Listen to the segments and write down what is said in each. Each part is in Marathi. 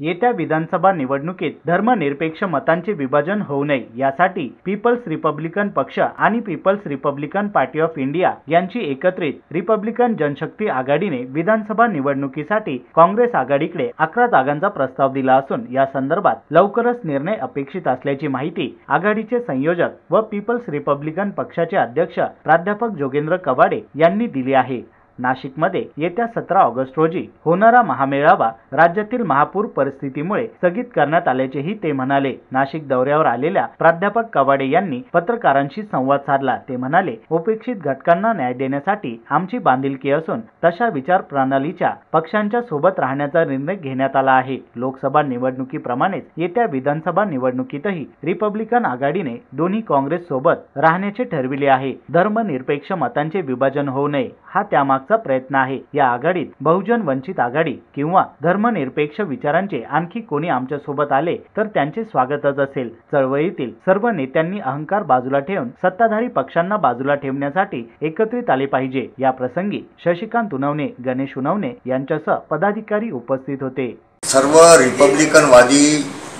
येत्या विधानसभा निवडणुकीत धर्मनिरपेक्ष मतांचे विभाजन होऊ नये यासाठी पीपल्स रिपब्लिकन पक्ष आणि People's Republican party of India यांची एकत्रित रिपब्लिकन जनशक्ती आघाडीने विधानसभा निवडणुकीसाठी काँग्रेस आघाडीकडे अकरा जागांचा प्रस्ताव दिला असून या संदर्भात लवकरच निर्णय अपेक्षित असल्याची माहिती आघाडीचे संयोजक व पीपल्स रिपब्लिकन पक्षाचे अध्यक्ष प्राध्यापक जोगेंद्र कवाडे यांनी दिली आहे. नाशिकमध्ये येत्या सतरा ऑगस्ट रोजी होणारा महामेळावा राज्यातील महापूर परिस्थितीमुळे स्थगित करण्यात आल्याचेही ते म्हणाले. नाशिक दौऱ्यावर आलेल्या प्राध्यापक कवाडे यांनी पत्रकारांशी संवाद साधला. ते म्हणाले उपेक्षित घटकांना न्याय देण्यासाठी आमची बांधिलकी असून तशा विचार प्रणालीच्या पक्षांच्या सोबत राहण्याचा निर्णय घेण्यात आला आहे. लोकसभा निवडणुकीप्रमाणेच येत्या विधानसभा निवडणुकीतही रिपब्लिकन आघाडीने दोन्ही काँग्रेस सोबत राहण्याचे ठरविले आहे. धर्मनिरपेक्ष मतांचे विभाजन होऊ नये. हा त्यामागचा प्रयत्न आहे. या आघाडीत बहुजन वंचित आघाडी किंवा धर्मनिरपेक्ष विचारांचे आणखी कोणी आमच्यासोबत आले तर त्यांचे स्वागतच असेल. चळवळीतील सर्व नेत्यांनी अहंकार बाजूला ठेवून सत्ताधारी पक्षांना बाजूला ठेवण्यासाठी एकत्रित आले पाहिजे. या प्रसंगी शशिकांत उनवणे गणेश उनवणे यांच्यासह पदाधिकारी उपस्थित होते. सर्व रिपब्लिकनवादी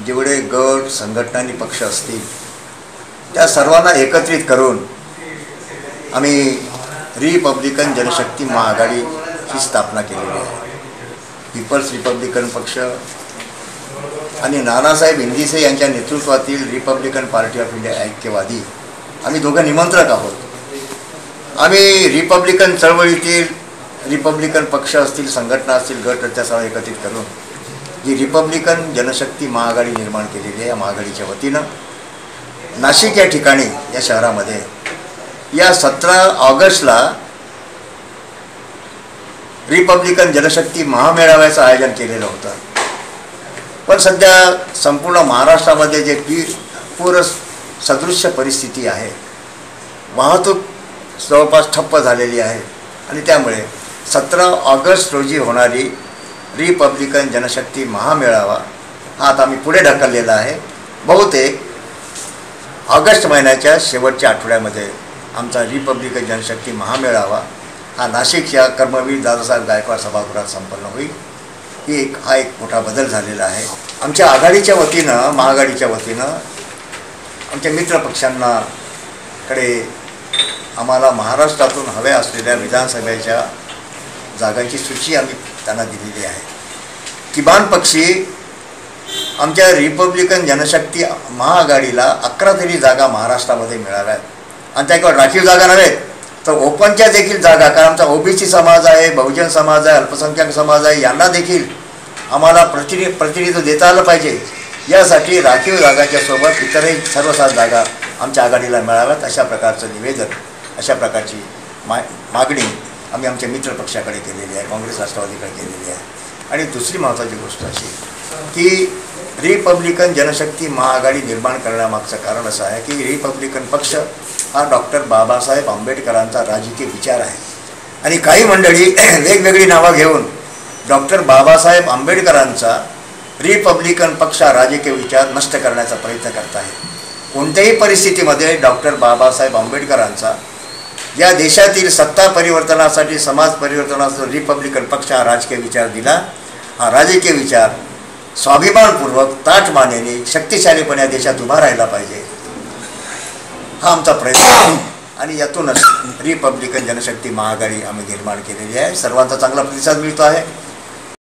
जेवढे गट संघटना आणि पक्ष असतील त्या सर्वांना एकत्रित करून आम्ही रिपब्लिकन जनशक्ती महाआघाडीची स्थापना केलेली आहे. पीपल्स रिपब्लिकन पक्ष आणि नानासाहेब इंदिसे यांच्या नेतृत्वातील रिपब्लिकन पार्टी ऑफ इंडिया ऐक्यवादी आम्ही दोघं निमंत्रक आहोत. आम्ही रिपब्लिकन चळवळीतील रिपब्लिकन पक्ष असतील संघटना असतील गट त्या सर्व एकत्रित करून जी रिपब्लिकन जनशक्ती महाआघाडी निर्माण केलेली आहे या महाआघाडीच्या वतीनं. नाशिक या ठिकाणी या शहरामध्ये या सतरा ऑगस्टला रिपब्लिकन जनशक्ती महामेळाव्याचं आयोजन केलेलं होतं. पण सध्या संपूर्ण महाराष्ट्रामध्ये जे पी पूर सदृश्य परिस्थिती आहे वाहतूक जवळपास ठप्प झालेली आहे आणि त्यामुळे सतरा ऑगस्ट रोजी होणारी रिपब्लिकन जनशक्ती महामेळावा हा आता आम्ही पुढे ढकललेला आहे. बहुतेक ऑगस्ट महिन्याच्या शेवटच्या आठवड्यामध्ये आमचा रिपब्लिकन जनशक्ती महामेळावा हा नाशिकच्या कर्मवीर दादासाहेब गायकवाड सभागृहात संपन्न होईल. ही एक हा एक मोठा बदल झालेला आहे. आमच्या आघाडीच्या वतीनं महाआघाडीच्या वतीनं आमच्या मित्रपक्षांना कडे आम्हाला महाराष्ट्रातून हव्या असलेल्या विधानसभेच्या जागांची सूची आम्ही त्यांना दिलेली आहे. किमान पक्षी आमच्या रिपब्लिकन जनशक्ती महाआघाडीला अकरा तरी जागा महाराष्ट्रामध्ये मिळाव्यात आणि त्याकडे राखीव जागा नव्हेत तर ओपनच्या देखील जागा कारण आमचा ओबीसी समाज आहे बहुजन समाज आहे अल्पसंख्याक समाज आहे यांना देखील आम्हाला प्रतिनि प्रतिनिधित्व देता आलं पाहिजे. यासाठी राखीव जागाच्या सोबत इतरही सर्वसा जागा आमच्या आघाडीला मिळाव्यात अशा प्रकारचं निवेदन अशा प्रकारची मा मागणी आम्ही आमच्या मित्रपक्षाकडे केलेली आहे काँग्रेस राष्ट्रवादीकडे केलेली आहे. आणि दुसरी महत्त्वाची गोष्ट अशी की रिपब्लिकन जनशक्ती महाआघाडी निर्माण करण्यामागचं कारण असं आहे की रिपब्लिकन पक्ष हा डॉक्टर बाबासाहेब आंबेडकरांचा राजकीय विचार आहे. आणि काही मंडळी वेगवेगळी नावं घेऊन डॉक्टर बाबासाहेब आंबेडकरांचा रिपब्लिकन पक्ष राजकीय विचार नष्ट करण्याचा प्रयत्न करत आहे कोणत्याही परिस्थितीमध्ये डॉक्टर बाबासाहेब आंबेडकरांचा या देशातील सत्ता परिवर्तनासाठी समाज परिवर्तनासाठी रिपब्लिकन पक्ष हा राजकीय विचार दिला. हा राजकीय विचार स्वाभिमानपूर्वक ताट मानेने शक्तिशालीपणे या देशात उभा राहिला पाहिजे. हा आमचा प्रयत्न आहे. आणि यातूनच रिपब्लिकन जनशक्ती महाआघाडी आम्ही निर्माण केलेली आहे. सर्वांचा चांगला प्रतिसाद मिळतो आहे.